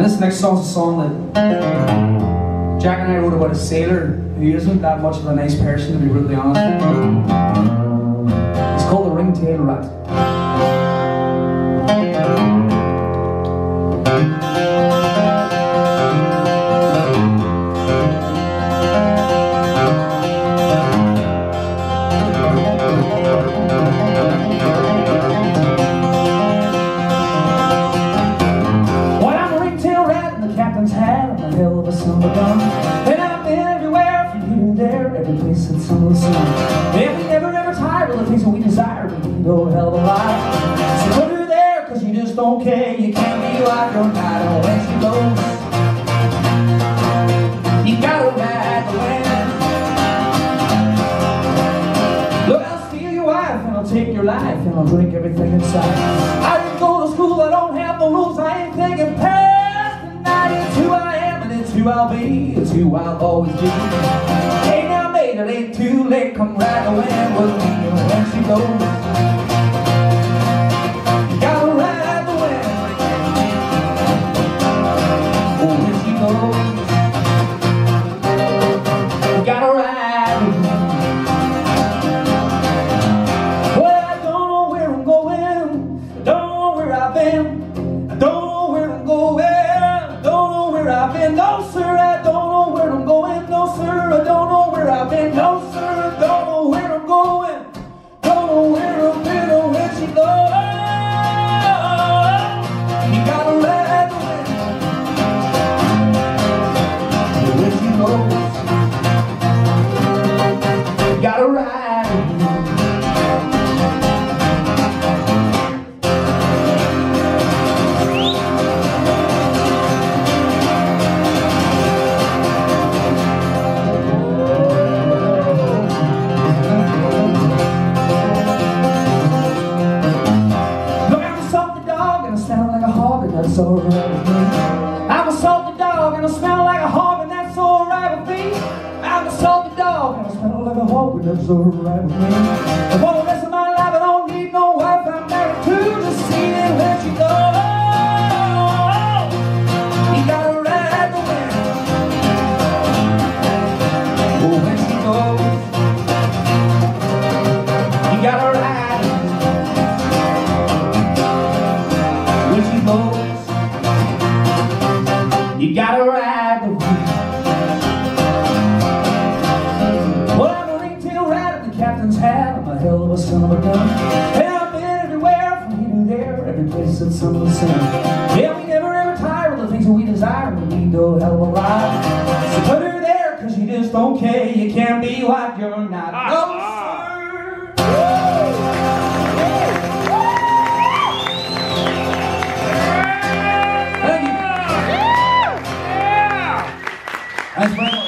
And this next song's a song that Jack and I wrote about a sailor who isn't that much of a nice person, to be brutally honest. It's called The Ringtail Rat. And we never ever tire of the things that we desire. We need a hell of a lot. So put her there, cause you just don't care. You can't be like your night she goes. You gotta ride the wind. Look, I'll steal your wife and I'll take your life and I'll drink everything inside. I didn't go to school, I don't have no rules, I ain't thinking past tonight. It's who I am and it's who I'll be, it's who I'll always be. Hey it ain't too late, come the wind with me when she goes. Alright with me. I'm a salty dog and I smell like a hog and that's alright with me. I'm a salty dog and I smell like a hog and that's alright with me. For the rest of my life I don't need no wife, I'm married to the sea and you go. You gotta ride the wind. Oh, when she goes, you gotta ride. When she goes, He said something the same. Yeah, we never ever tire of the things that we desire when we go hell of a lot. So put her there, cause you just don't care. You can't be what you're not. Ah, no, ah. sir. Thank you. Yeah. That's.